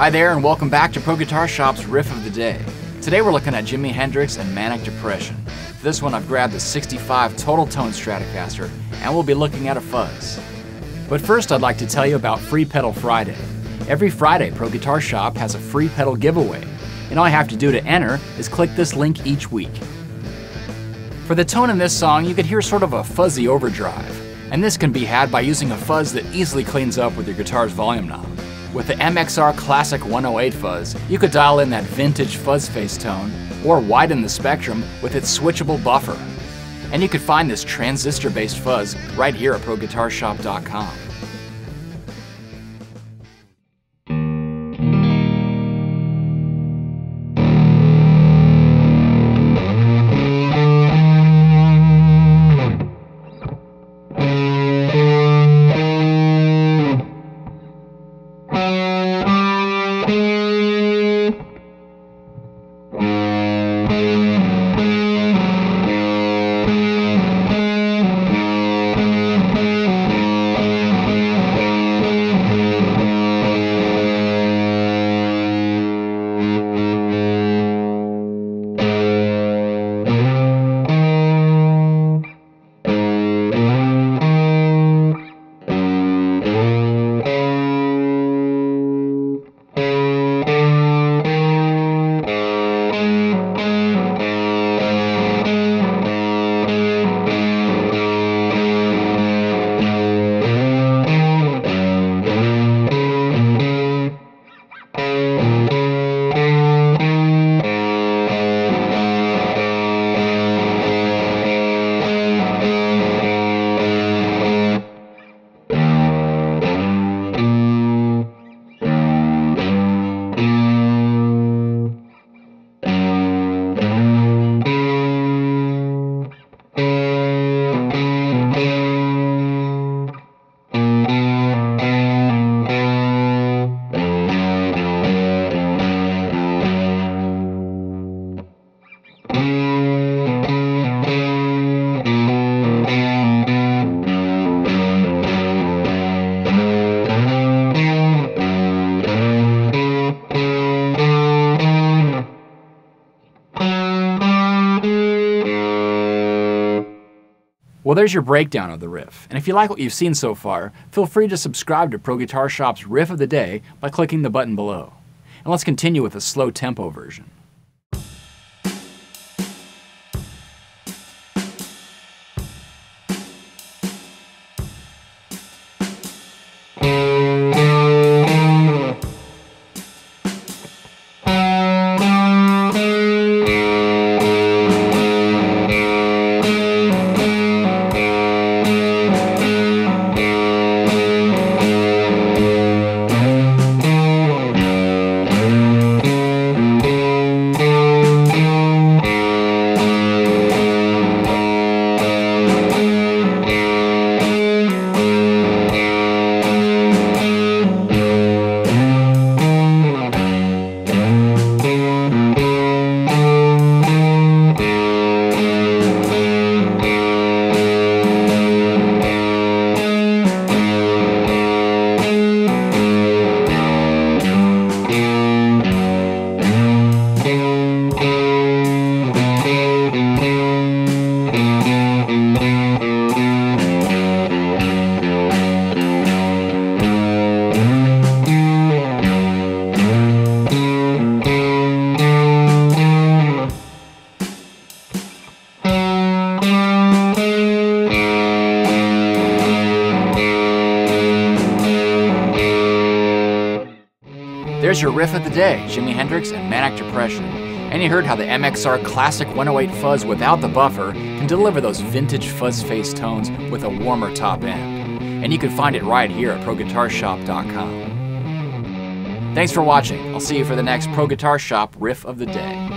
Hi there, and welcome back to Pro Guitar Shop's Riff of the Day. Today we're looking at Jimi Hendrix and Manic Depression. For this one, I've grabbed the 65 Total Tone Stratocaster, and we'll be looking at a fuzz. But first, I'd like to tell you about Free Pedal Friday. Every Friday, Pro Guitar Shop has a free pedal giveaway, and all you have to do to enter is click this link each week. For the tone in this song, you could hear sort of a fuzzy overdrive, and this can be had by using a fuzz that easily cleans up with your guitar's volume knob. With the MXR Classic 108 fuzz, you could dial in that vintage fuzz face tone, or widen the spectrum with its switchable buffer. And you could find this transistor-based fuzz right here at ProGuitarShop.com. Well, there's your breakdown of the riff. And if you like what you've seen so far, feel free to subscribe to Pro Guitar Shop's Riff of the Day by clicking the button below. And let's continue with a slow tempo version. There's your riff of the day, Jimi Hendrix and Manic Depression. And you heard how the MXR Classic 108 fuzz without the buffer can deliver those vintage fuzz face tones with a warmer top end. And you can find it right here at ProGuitarShop.com. Thanks for watching. I'll see you for the next Pro Guitar Shop Riff of the Day.